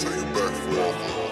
Take it back,